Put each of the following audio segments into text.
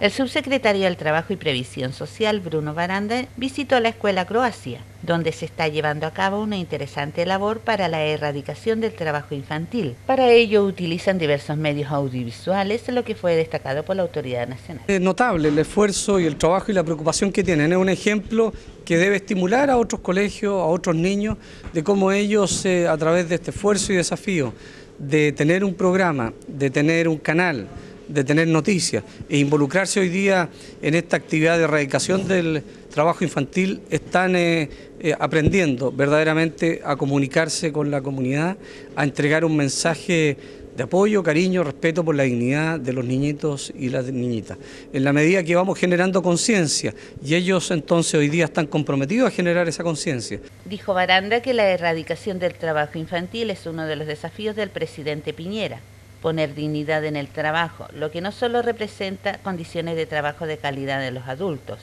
El subsecretario del Trabajo y Previsión Social, Bruno Baranda, visitó la escuela Croacia, donde se está llevando a cabo una interesante labor para la erradicación del trabajo infantil. Para ello utilizan diversos medios audiovisuales, lo que fue destacado por la autoridad nacional. Es notable el esfuerzo y el trabajo y la preocupación que tienen. Es un ejemplo que debe estimular a otros colegios, a otros niños, de cómo ellos, eh, a través de este esfuerzo y desafío, de tener un programa, de tener un canal, de tener noticias e involucrarse hoy día en esta actividad de erradicación del trabajo infantil, están eh, eh, aprendiendo verdaderamente a comunicarse con la comunidad, a entregar un mensaje de apoyo, cariño, respeto por la dignidad de los niñitos y las niñitas. En la medida que vamos generando conciencia y ellos entonces hoy día están comprometidos a generar esa conciencia. Dijo Baranda que la erradicación del trabajo infantil es uno de los desafíos del presidente Piñera poner dignidad en el trabajo, lo que no solo representa condiciones de trabajo de calidad de los adultos,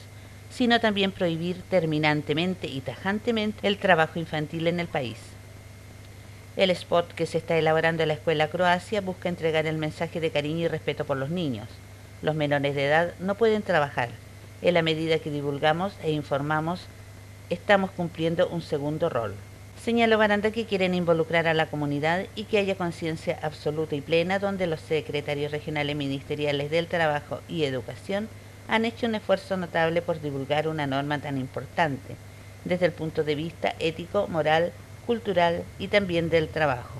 sino también prohibir terminantemente y tajantemente el trabajo infantil en el país. El spot que se está elaborando en la Escuela Croacia busca entregar el mensaje de cariño y respeto por los niños. Los menores de edad no pueden trabajar. En la medida que divulgamos e informamos, estamos cumpliendo un segundo rol. Señaló Baranda que quieren involucrar a la comunidad y que haya conciencia absoluta y plena donde los secretarios regionales ministeriales del Trabajo y Educación han hecho un esfuerzo notable por divulgar una norma tan importante desde el punto de vista ético, moral, cultural y también del trabajo.